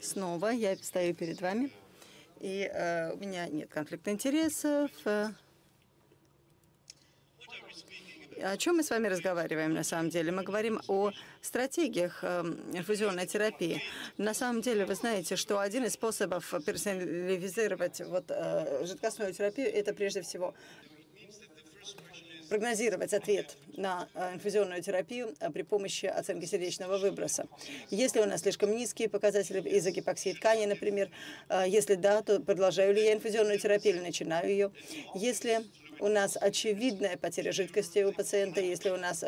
снова я стою перед вами, и э, у меня нет конфликта интересов. Э, о чем мы с вами разговариваем на самом деле? Мы говорим о стратегиях э, инфузионной терапии. На самом деле вы знаете, что один из способов персонализировать вот, э, жидкостную терапию – это прежде всего прогнозировать ответ на э, инфузионную терапию э, при помощи оценки сердечного выброса. Если у нас слишком низкие показатели из-за гипоксии ткани, например, э, если да, то продолжаю ли я инфузионную терапию или начинаю ее. Если у нас очевидная потеря жидкости у пациента, если у нас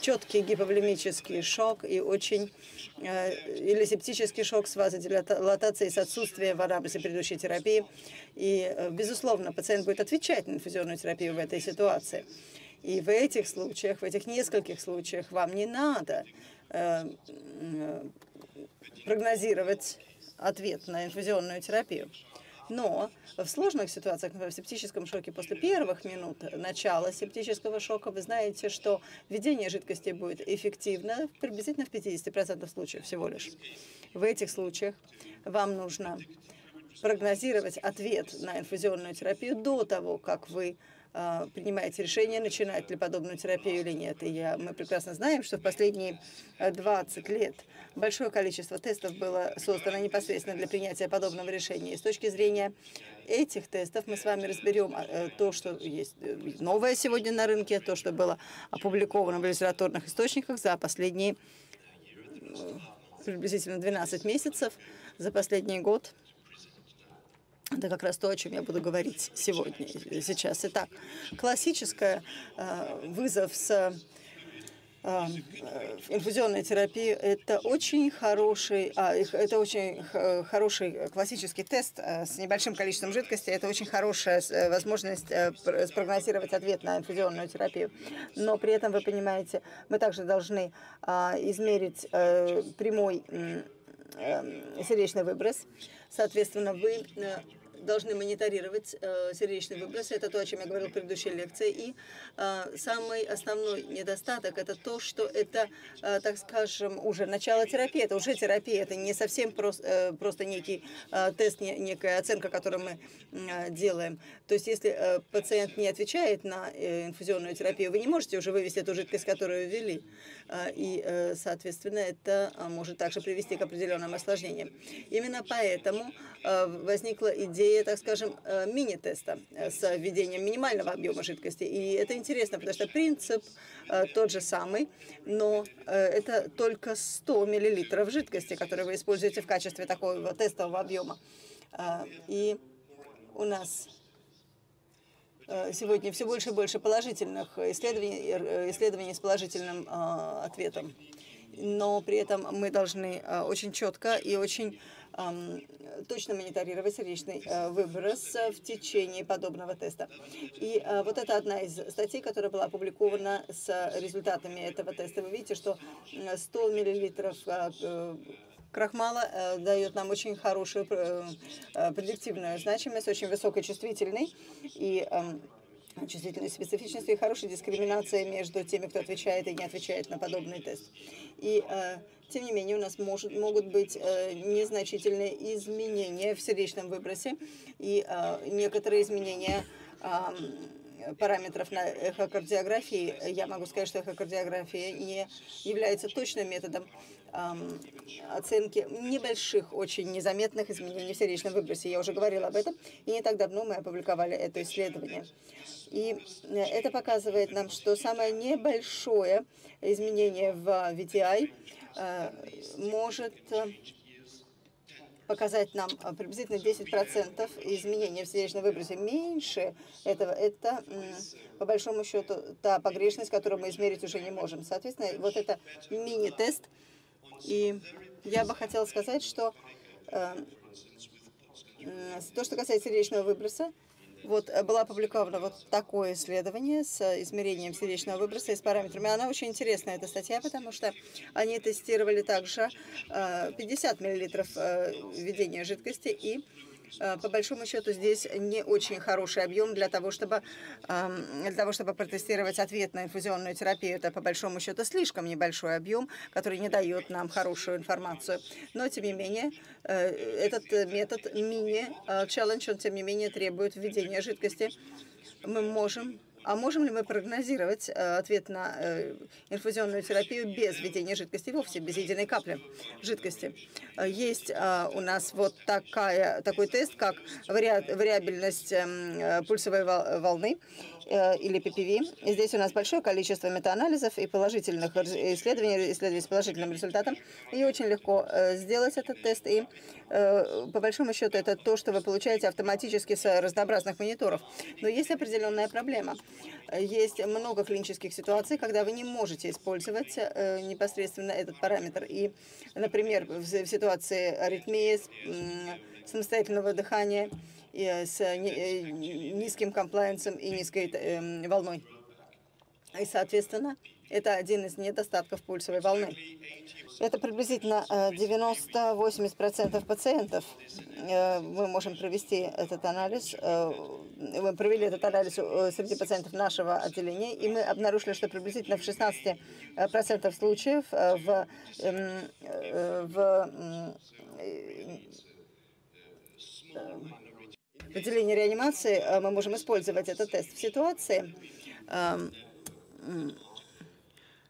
четкий гиповолемический шок и очень или септический шок с вазодилатацией с отсутствием в анамнезе предыдущей терапии. И, безусловно, пациент будет отвечать на инфузионную терапию в этой ситуации. И в этих случаях, в этих нескольких случаях вам не надо э, прогнозировать ответ на инфузионную терапию. Но в сложных ситуациях, например, в септическом шоке после первых минут начала септического шока, вы знаете, что введение жидкости будет эффективно приблизительно в 50% случаев всего лишь. В этих случаях вам нужно прогнозировать ответ на инфузионную терапию до того, как вы принимаете решение, начинать ли подобную терапию или нет. И я, мы прекрасно знаем, что в последние 20 лет большое количество тестов было создано непосредственно для принятия подобного решения. И с точки зрения этих тестов мы с вами разберем а, э, то, что есть э, новое сегодня на рынке, то, что было опубликовано в литературных источниках за последние э, приблизительно 12 месяцев, за последний год. Это как раз то, о чем я буду говорить сегодня, сейчас. Итак, классическая э, вызов с э, э, инфузионной терапии это очень хороший, а, это очень хороший классический тест с небольшим количеством жидкости. Это очень хорошая возможность спрогнозировать ответ на инфузионную терапию. Но при этом, вы понимаете, мы также должны а, измерить прямой сердечный выброс. Соответственно, вы должны мониторировать э, сердечный выброс. Это то, о чем я говорил в предыдущей лекции. И э, самый основной недостаток – это то, что это, э, так скажем, уже начало терапии. Это уже терапия. Это не совсем прос, э, просто некий тест, не, некая оценка, которую мы делаем. То есть, если пациент не отвечает на инфузионную терапию, вы не можете уже вывести эту жидкость, которую ввели. Э, и, соответственно, это может также привести к определенным осложнениям. Именно поэтому возникла идея идея, так скажем, э, мини-теста э, с введением минимального объема жидкости. И это интересно, потому что принцип э, тот же самый, но это только 100 мл жидкости, которые вы используете в качестве такого тестового объема. И у нас сегодня все больше и больше положительных исследований, исследований с положительным ответом но при этом мы должны очень четко и очень точно мониторировать сердечный э, выброс в течение подобного теста. И э, вот это одна из статей, которая была опубликована с результатами этого теста. Вы видите, что 100 миллилитров крахмала дает нам очень хорошую предиктивную значимость, очень высокой чувствительной. И чувствительной специфичностью и хорошей дискриминацией между теми, кто отвечает и не отвечает на подобный тест. И э, тем не менее у нас может, могут быть э, незначительные изменения в сердечном выбросе и э, некоторые изменения э, параметров на эхокардиографии. Я могу сказать, что эхокардиография не является точным методом оценки небольших, очень незаметных изменений в сердечном выбросе. Я уже говорила об этом, и не так давно мы опубликовали это исследование. И э, это показывает нам, что самое небольшое изменение в VTI может э, показать нам приблизительно 10% изменения в сердечном выбросе. Меньше этого – это, по большому счету, та погрешность, которую мы измерить уже не можем. Соответственно, вот это мини-тест. И я бы хотела сказать, что то, что касается сердечного выброса, вот э, было опубликовано вот такое исследование с измерением сердечного выброса и с параметрами. Она очень интересная, эта статья, потому что они тестировали также 50 э, миллилитров э, введения жидкости и Э, по большому счету здесь не очень хороший объем для того, чтобы, эм, для того, чтобы протестировать ответ на инфузионную терапию. Это по большому счету слишком небольшой объем, который не дает нам хорошую информацию. Но, тем не менее, э, этот метод мини-челлендж, он, тем не менее, требует введения жидкости. Мы можем а можем ли мы прогнозировать э, ответ на э, инфузионную терапию без введения жидкости вовсе, без единой капли жидкости? Э, есть у нас вот такая, такой тест, как вариабельность эм, пульсовой волны или PPV. И здесь у нас большое количество метаанализов и положительных исследований, исследований с положительным результатом. И очень легко сделать этот тест. И по большому счету это то, что вы получаете автоматически с разнообразных мониторов. Но есть определенная проблема. Есть много клинических ситуаций, когда вы не можете использовать э, непосредственно этот параметр. И, например, в ситуации аритмии, самостоятельного дыхания, с э, низким комплайенсом и низкой эм, волной. И, соответственно, это один из недостатков пульсовой волны. Это приблизительно 90-80% э, пациентов. Э, мы можем провести этот анализ. Э, мы провели этот анализ среди пациентов нашего отделения, и мы обнаружили, что приблизительно в 16% случаев в, эм, в, в отделении реанимации мы можем использовать этот тест в ситуации, эм,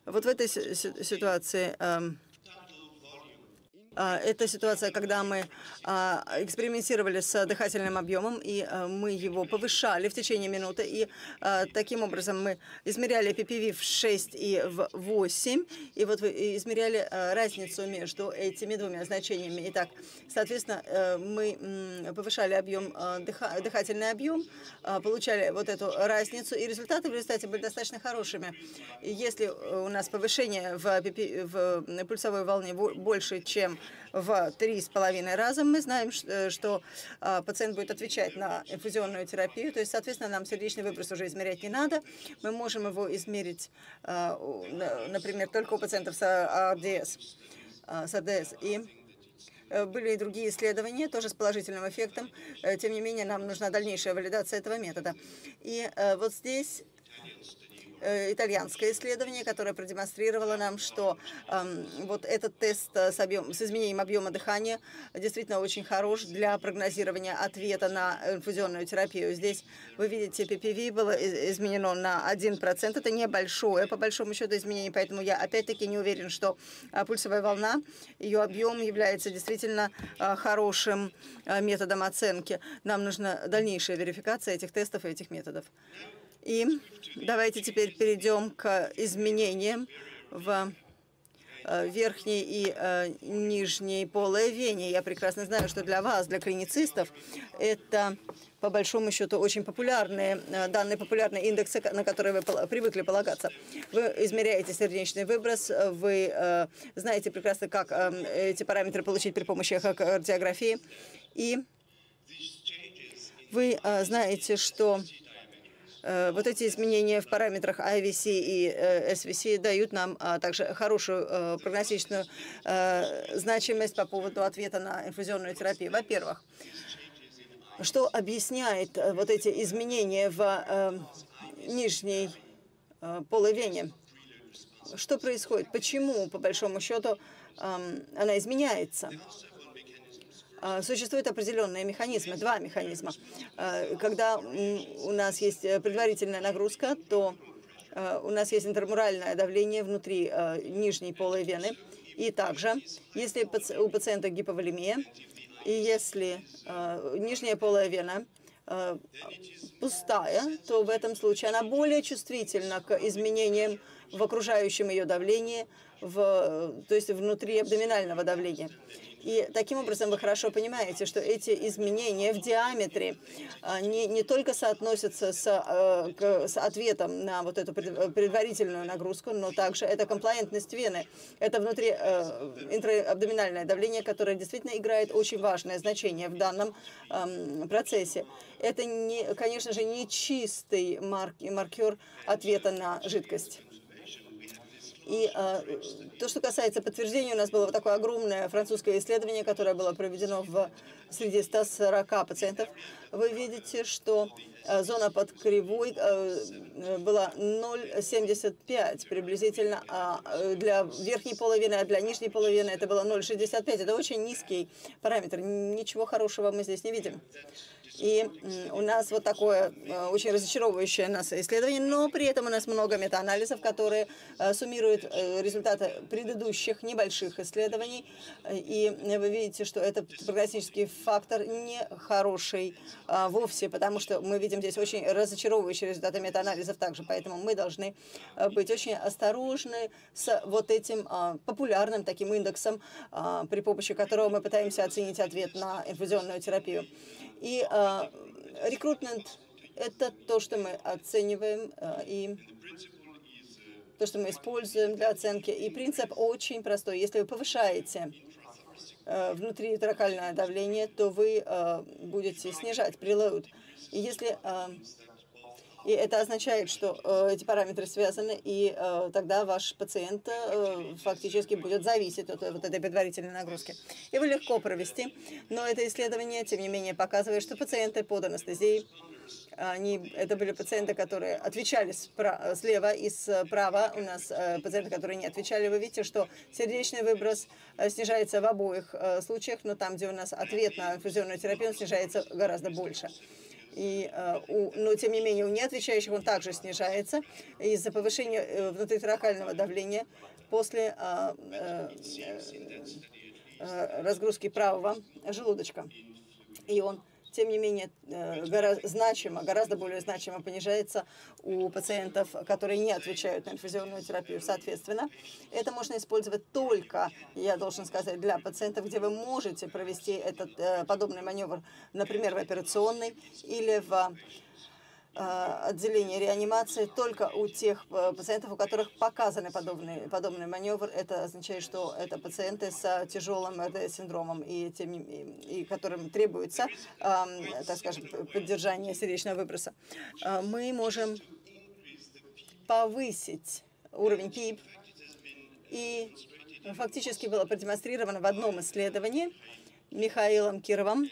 вот в этой ситуации эм, это ситуация, когда мы а, экспериментировали с дыхательным объемом, и а, мы его повышали в течение минуты, и таким образом мы измеряли PPV в 6 и в 8, и вот вы измеряли разницу между этими двумя значениями. Итак, соответственно, э, мы повышали объем, дыхательный объем, получали вот эту разницу, и результаты в результате были достаточно хорошими. Если у нас повышение в, в пульсовой волне больше, чем в три с половиной раза. Мы знаем, э, что а, пациент будет отвечать на инфузионную терапию, то есть, соответственно, нам сердечный выброс уже измерять не надо. Мы можем его измерить, а, например, только у пациентов с АРДС, а, с АДС. И э, были и другие исследования, тоже с положительным эффектом. Э, тем не менее, нам нужна дальнейшая валидация этого метода. И вот здесь итальянское исследование, которое продемонстрировало нам, что э, вот этот тест с, объем, с изменением объема дыхания действительно очень хорош для прогнозирования ответа на инфузионную терапию. Здесь вы видите, PPV было изменено на 1%. Это небольшое, по большому счету, изменение, поэтому я опять-таки не уверен, что а, пульсовая волна, ее объем является действительно а, хорошим а, методом оценки. Нам нужна дальнейшая верификация этих тестов и этих методов. И давайте теперь перейдем к изменениям в э, верхней и э, нижней полой вене. Я прекрасно знаю, что для вас, для клиницистов, это по большому счету очень популярные э, данные, популярные индексы, на которые вы привыкли полагаться. Вы измеряете сердечный выброс, вы э, знаете прекрасно, как э, эти параметры получить при помощи эхокардиографии, и вы э, знаете, что вот эти изменения в параметрах IVC и SVC э, дают нам а, также хорошую э, прогностичную значимость по поводу ответа на инфузионную терапию. Во-первых, что объясняет вот эти изменения в нижней полой вене? Что происходит? Почему, по большому счету, она изменяется? А, существуют определенные механизмы, два механизма. А, когда у нас есть э, предварительная нагрузка, то а, у нас есть интермуральное давление внутри нижней полой вены. И также, если у пациента гиповолемия, и если нижняя полая вена пустая, то в этом случае она более чувствительна к изменениям в окружающем ее давлении, в, то есть внутри абдоминального давления. И таким образом вы хорошо понимаете, что эти изменения в диаметре а, не, не только соотносятся с, а, с ответом на вот эту предварительную нагрузку, но также это комплаентность вены. Это внутри а, интраабдоминальное давление, которое действительно играет очень важное значение в данном процессе. Это, не, конечно же, не чистый марк, маркер ответа на жидкость. И а, то, что касается подтверждения, у нас было вот такое огромное французское исследование, которое было проведено в среди 140 пациентов. Вы видите, что а, зона под кривой а, была 0,75 приблизительно, а для верхней половины, а для нижней половины это было 0,65. Это очень низкий параметр. Ничего хорошего мы здесь не видим. И у нас вот такое э, очень разочаровывающее нас исследование, но при этом у нас много метаанализов, которые э, суммируют э, результаты предыдущих небольших исследований. И вы видите, что этот прогностический фактор не хороший вовсе, потому что мы видим здесь очень разочаровывающие результаты метаанализов также. Поэтому мы должны быть очень осторожны с вот этим популярным таким индексом, при помощи которого мы пытаемся оценить ответ на инфузионную терапию. И э, рекрутмент – это то, что мы оцениваем э, и то, что мы используем для оценки. И принцип очень простой. Если вы повышаете э, внутриторакальное давление, то вы э, будете снижать прилоуд. И если и это означает, что э, эти параметры связаны, и э, тогда ваш пациент э, фактически будет зависеть от вот этой предварительной нагрузки. Его легко провести, но это исследование, тем не менее, показывает, что пациенты под анестезией, они, это были пациенты, которые отвечали спра слева и справа. У нас э, пациенты, которые не отвечали. Вы видите, что сердечный выброс э, снижается в обоих э, случаях, но там, где у нас ответ на инфузионную терапию, он снижается гораздо больше. И, э, у, но, тем не менее, у неотвечающих он также снижается из-за повышения э, внутриторакального давления после э, разгрузки правого желудочка. И он тем не менее, э, гораздо, значимо, гораздо более значимо понижается у пациентов, которые не отвечают на инфузионную терапию. Соответственно, это можно использовать только, я должен сказать, для пациентов, где вы можете провести этот э, подобный маневр, например, в операционной или в отделение реанимации только у тех э, пациентов, у которых показаны подобный, подобный маневр. Это означает, что это пациенты с тяжелым РД-синдромом, и, тем, и, и которым требуется, так скажем, поддержание сердечного выброса. Э, мы можем повысить уровень ПИП, и фактически было продемонстрировано в одном исследовании Михаилом Кировым,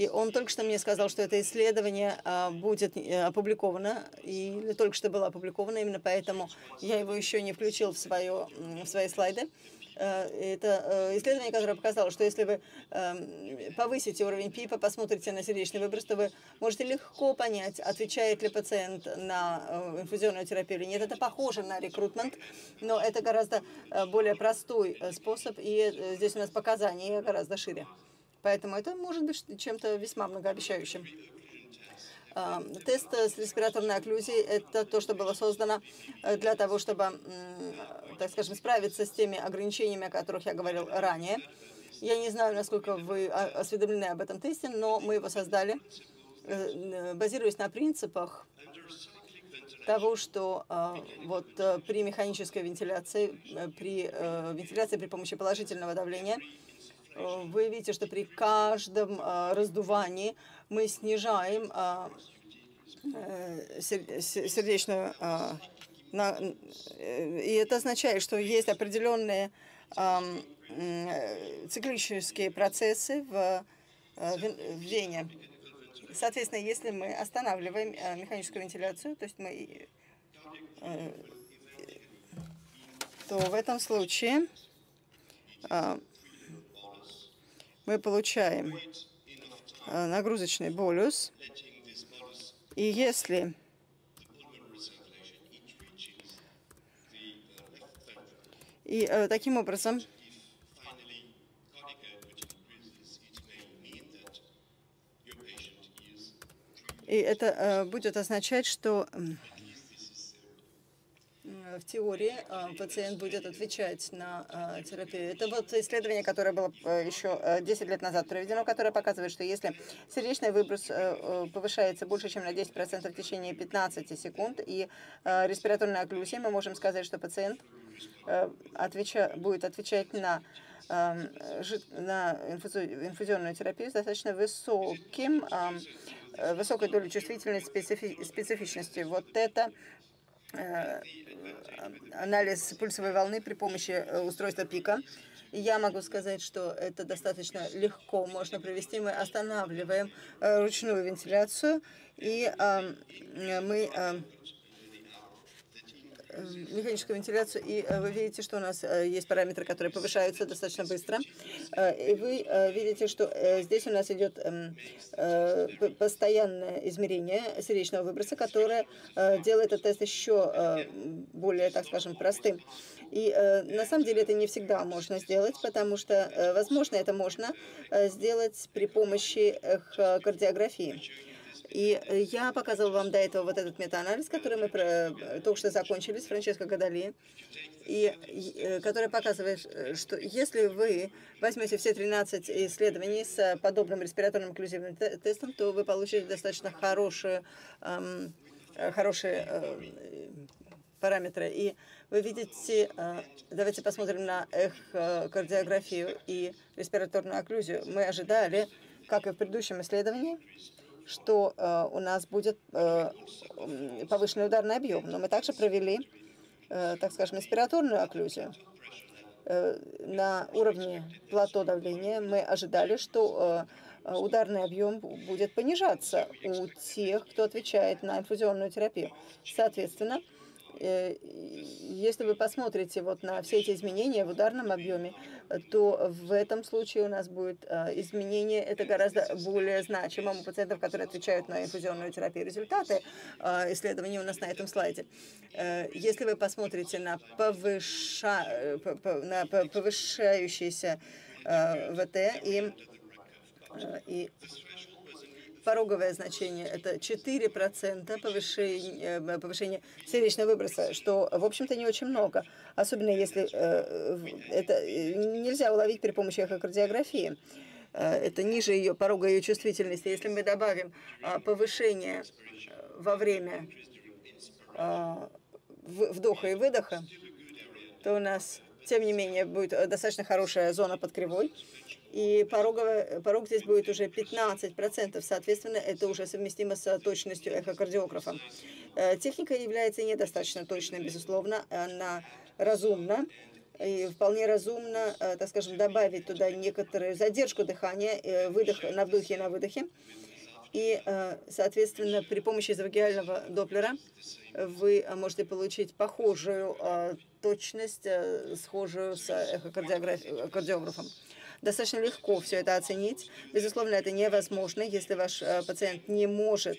и он только что мне сказал, что это исследование а, будет э, опубликовано, или только что было опубликовано, именно поэтому я его еще не включил в, свое, в свои слайды. Э, это э, исследование, которое показало, что если вы эм, повысите уровень ПИПа, посмотрите на сердечный выброс, то вы можете легко понять, отвечает ли пациент на инфузионную терапию или нет. Это похоже на рекрутмент, но это гораздо более простой способ, и здесь у нас показания гораздо шире. Поэтому это может быть чем-то весьма многообещающим. А, тест с респираторной окклюзией – это то, что было создано э, для того, чтобы, так скажем, справиться с теми ограничениями, о которых я говорил ранее. Я не знаю, насколько вы осведомлены об этом тесте, но мы его создали, э, базируясь на принципах того, что а, вот э, при механической вентиляции, при вентиляции при помощи положительного давления – Э, вы видите, что при каждом э, раздувании мы снижаем э, сердечную... И это означает, что есть определенные циклические процессы в вене. Соответственно, если мы останавливаем механическую вентиляцию, то есть мы, то в этом случае мы получаем э, нагрузочный болюс. И если и э, таким образом и это э, будет означать, что в теории а, пациент будет отвечать на а, терапию. Это вот исследование, которое было э, еще 10 э, лет назад проведено, которое показывает, что если сердечный выброс э, повышается больше, чем на 10% в течение 15 секунд и респираторная окклюзия, мы можем сказать, что пациент будет отвечать на на инфузионную терапию с достаточно высоким, высокой долей чувствительности специфи, специфичности. Вот это анализ пульсовой волны при помощи устройства пика. Я могу сказать, что это достаточно легко можно провести. Мы останавливаем ручную вентиляцию, и мы Э, механическую вентиляцию, и э, вы видите, что у нас э, есть параметры, которые повышаются достаточно быстро. И вы видите, что здесь у нас идет эм, постоянное измерение сердечного выброса, которое делает этот тест еще более, так скажем, простым. И на самом деле это не всегда можно сделать, потому что, возможно, это можно сделать при помощи кардиографии. И э, я показывала вам до этого вот этот метаанализ, который мы э, только что закончили с Франческо Гадали, и э, который показывает, что если вы возьмете все 13 исследований с подобным респираторным инклюзивным тестом, то вы получите достаточно хорошие, эм, хорошие э, параметры. И вы видите, э, давайте посмотрим на эхокардиографию и респираторную окклюзию. Мы ожидали, как и в предыдущем исследовании, что э, у нас будет э, повышенный ударный объем. Но мы также провели, э, так скажем, респираторную окклюзию. Э, на уровне плато давления мы ожидали, что э, ударный объем будет понижаться у тех, кто отвечает на инфузионную терапию. Соответственно, Э, если вы посмотрите вот на все эти изменения в ударном объеме, то в этом случае у нас будет э, изменение, это гораздо более значимым у пациентов, которые отвечают на инфузионную терапию. Результаты э, исследований у нас на этом слайде. Если вы посмотрите на, повыша... на повышающийся ВТ и, и пороговое значение – это 4% повышения, э, повышения сердечного выброса, что, в общем-то, не очень много, особенно если э, это э, нельзя уловить при помощи эхокардиографии. Это ниже ее порога ее чувствительности. Если мы добавим повышение во время вдоха и выдоха, то у нас, тем не менее, будет достаточно хорошая зона под кривой и пороговый, порог здесь будет уже 15%, соответственно, это уже совместимо с точностью эхокардиографа. Э, техника является недостаточно точной, безусловно, она разумна, и вполне разумно, э, так скажем, добавить туда некоторую задержку дыхания, э, выдох на вдохе и на выдохе. И, соответственно, при помощи эзофагиального доплера вы можете получить похожую точность, схожую с эхокардиографом. Достаточно легко все это оценить. Безусловно, это невозможно, если ваш э, пациент не может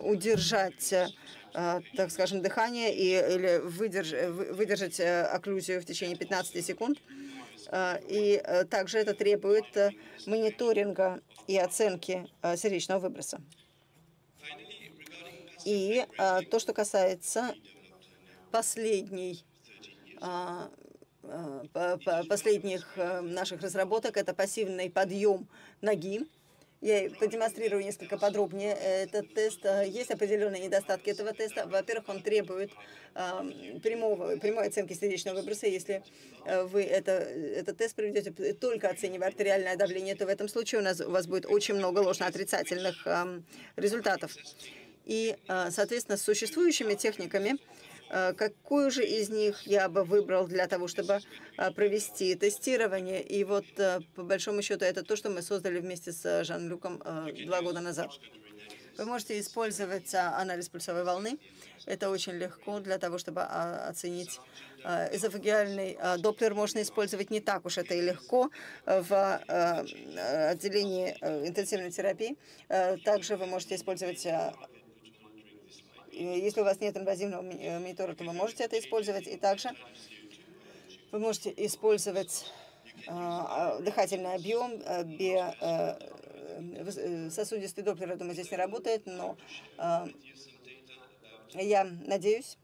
удержать, э, так скажем, дыхание и, или выдерж, выдержать э, окклюзию в течение 15 секунд. Э, и также это требует мониторинга и оценки сердечного выброса. И то, что касается последней последних наших разработок, это пассивный подъем ноги Я продемонстрирую несколько подробнее этот тест. Есть определенные недостатки этого теста. Во-первых, он требует э, прямого, прямой оценки сердечного выброса. Если вы это, этот тест проведете только оценивая артериальное давление, то в этом случае у, нас, у вас будет очень много ложно-отрицательных э, результатов. И, э, соответственно, с существующими техниками Э, какую же из них я бы выбрал для того, чтобы э, провести тестирование? И вот, э, по большому счету, это то, что мы создали вместе с Жан-Люком два года назад. Вы можете использовать анализ пульсовой волны. Это очень легко для того, чтобы оценить эзофагиальный доплер. Можно использовать не так уж это и легко в отделении интенсивной терапии. Также вы можете использовать если у вас нет инвазивного э, монитора, то вы можете это использовать. И также вы можете использовать э, дыхательный объем, э, э, сосудистый доплер, я думаю, здесь не работает, но э, я надеюсь,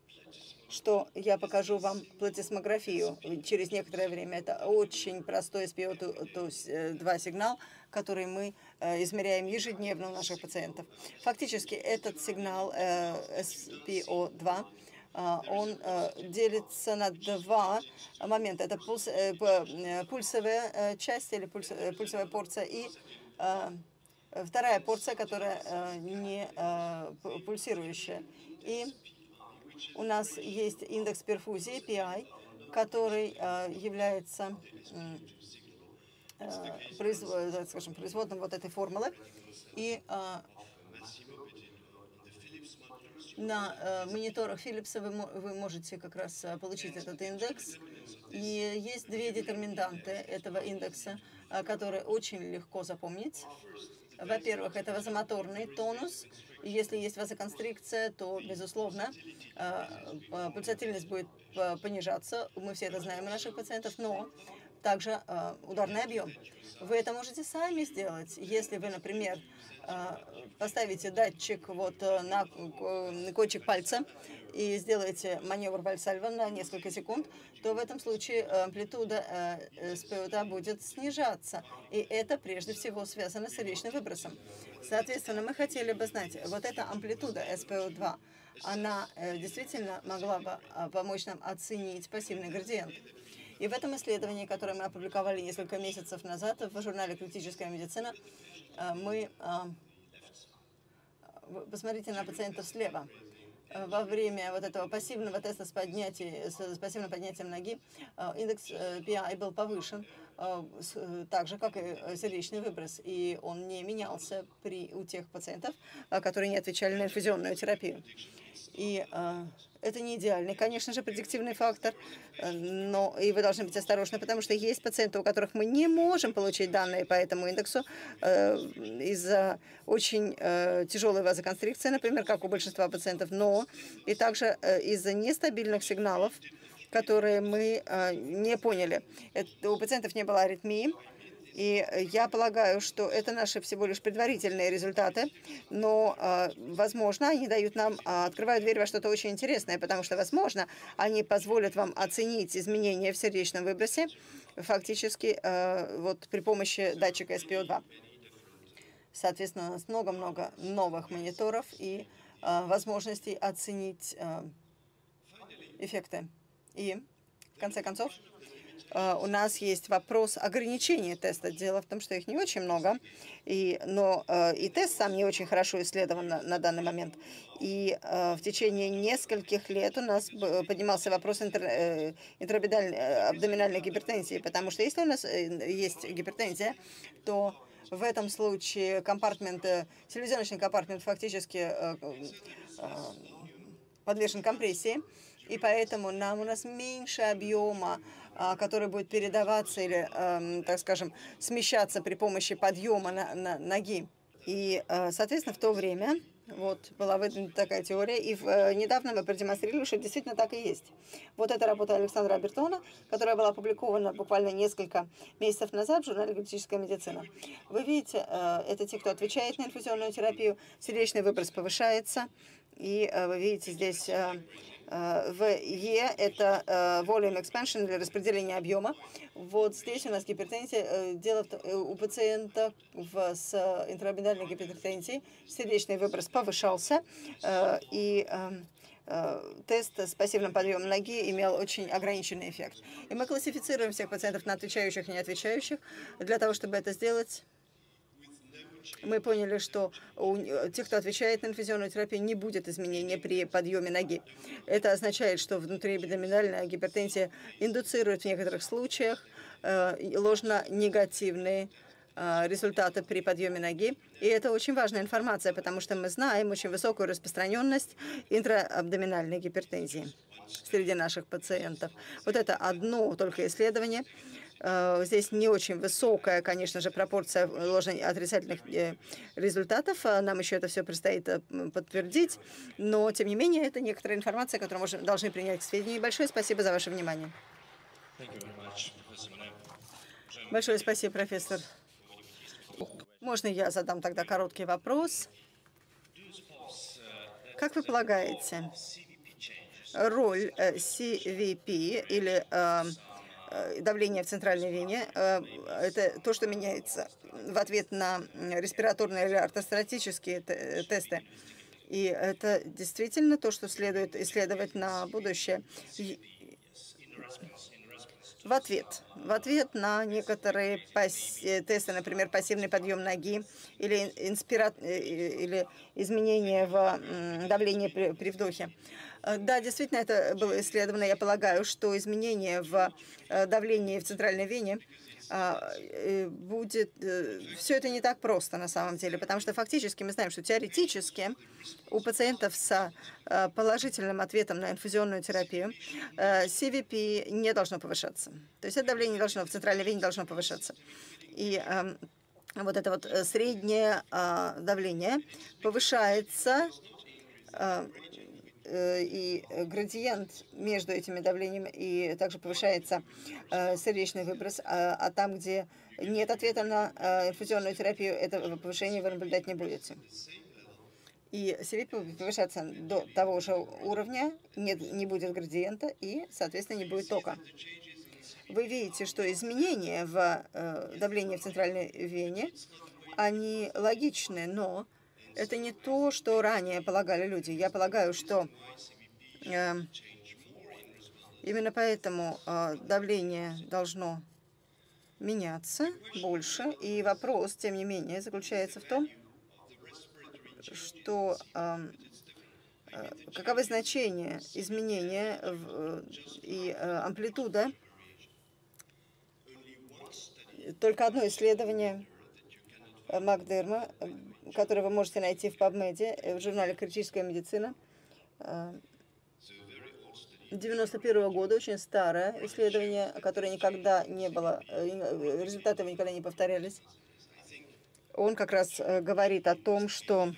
что я покажу вам платисмографию через некоторое время. Это очень простой SPO2 сигнал, который мы э, измеряем ежедневно у наших пациентов. Фактически этот сигнал э, SPO2 э, он делится на два момента. Это пульс, пульсовая часть или пульс, пульсовая порция и вторая порция, которая не пульсирующая. И у нас есть индекс перфузии, PI, который является Э, производ, скажем, производным вот этой формулы. И а, на мониторах Philips вы, вы можете как раз получить этот индекс. И есть две детерминанты этого индекса, которые очень легко запомнить. Во-первых, это вазомоторный тонус. Если есть вазоконстрикция, то, безусловно, пульсатильность будет понижаться. Мы все это знаем у наших пациентов, но также э, ударный объем. Вы это можете сами сделать, если вы, например, э, поставите датчик вот э, на кончик пальца и сделаете маневр вальсальва на несколько секунд, то в этом случае амплитуда э, СПО2 будет снижаться. И это прежде всего связано с сердечным выбросом. Соответственно, мы хотели бы знать, вот эта амплитуда СПО2, она э, действительно могла бы помочь нам оценить пассивный градиент. И в этом исследовании, которое мы опубликовали несколько месяцев назад в журнале «Критическая медицина», э, мы... Э, посмотрите на пациентов слева. Э, во время вот этого пассивного теста с, поднятием, с пассивным поднятием ноги индекс PI был повышен, так же, как и сердечный выброс. И он не менялся при, у тех пациентов, которые не отвечали на инфузионную терапию. И это не идеальный, конечно же, предиктивный фактор, э, но и вы должны быть осторожны, потому что есть пациенты, у которых мы не можем получить данные по этому индексу э, из-за очень э, тяжелой вазоконстрикции, например, как у большинства пациентов, но и также э, из-за нестабильных сигналов, которые мы э, не поняли. Это, у пациентов не было аритмии, и я полагаю, что это наши всего лишь предварительные результаты, но, а, возможно, они дают нам, а, открывают дверь во что-то очень интересное, потому что, возможно, они позволят вам оценить изменения в сердечном выбросе фактически а, вот при помощи датчика SPO2. Соответственно, у нас много-много новых мониторов и возможностей оценить эффекты. И, в конце концов, Э, у нас есть вопрос ограничения теста. Дело в том, что их не очень много, и, но э, и тест сам не очень хорошо исследован на, на данный момент. И э, в течение нескольких лет у нас поднимался вопрос интер, э, интрабидальной гипертензии, потому что если у нас есть гипертензия, то в этом случае компартмент, селезеночный компартмент фактически подвешен компрессии, и поэтому нам у нас меньше объема а, который будет передаваться или, эм, так скажем, смещаться при помощи подъема на, на ноги. И, э, соответственно, в то время вот, была выдвинута такая теория, и э, недавно мы продемонстрировали, что действительно так и есть. Вот эта работа Александра Абертона, которая была опубликована буквально несколько месяцев назад в журнале «Генетическая медицина». Вы видите, э, это те, кто отвечает на инфузионную терапию, сердечный выброс повышается, И вы видите здесь в Е это volume expansion или распределение объема. Вот здесь у нас гипертензия. Дело у пациента с интраабдоминальной гипертензией сердечный выброс повышался, и тест с пассивным подъемом ноги имел очень ограниченный эффект. И мы классифицируем всех пациентов на отвечающих и не отвечающих. Для того, чтобы это сделать, мы поняли, что у тех, кто отвечает на инфузионную терапию, не будет изменения при подъеме ноги. Это означает, что внутриабдоминальная гипертензия индуцирует в некоторых случаях э, ложно-негативные э, результаты при подъеме ноги. И это очень важная информация, потому что мы знаем очень высокую распространенность интраабдоминальной гипертензии среди наших пациентов. Вот это одно только исследование Э, здесь не очень высокая, конечно же, пропорция ложно-отрицательных э, результатов. Э, нам еще это все предстоит подтвердить. Но, тем не менее, это некоторая информация, которую мы должны принять к сведению. большое спасибо за ваше внимание. Большое спасибо, профессор. Можно я задам тогда короткий вопрос? Как вы полагаете, роль CVP или Э, давление в центральной вене. Э, это то, что меняется в ответ на респираторные или ортостатические тесты. И это действительно то, что следует исследовать на будущее. В ответ. В ответ на некоторые тесты, например, пассивный подъем ноги или, инспира... Э, или изменение в давлении при, при вдохе. Э, да, действительно, это было исследовано. Я полагаю, что изменение в э, давлении в центральной вене будет... Все это не так просто на самом деле, потому что фактически мы знаем, что теоретически у пациентов с положительным ответом на инфузионную терапию CVP не должно повышаться. То есть это давление должно в центральной вене должно повышаться. И вот это вот среднее а, давление повышается Э, и градиент между этими давлениями, и также повышается э, сердечный выброс. А, а там, где нет ответа на э, инфузионную терапию, этого повышения вы наблюдать не будете. И CVP будет повышаться до того же уровня, нет, не будет градиента и, соответственно, не будет тока. Вы видите, что изменения в давлении в центральной вене, они логичны, но это не то, что ранее полагали люди. Я полагаю, что э, именно поэтому э, давление должно меняться больше. И вопрос, тем не менее, заключается в том, что э, э, каковы значения изменения в, и э, амплитуда. Только одно исследование Макдерма который вы можете найти в PubMed, э, в журнале «Критическая медицина». 91 -го года, очень старое исследование, которое никогда не было, э, результаты никогда не повторялись. Он как раз э, говорит о том, что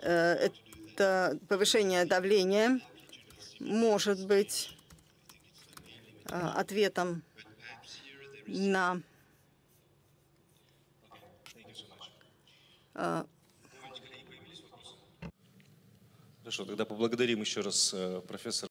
это повышение давления может быть ответом на Хорошо, тогда поблагодарим еще раз э, профессора.